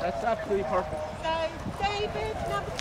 That's absolutely perfect. So, David, number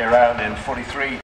Around in 43.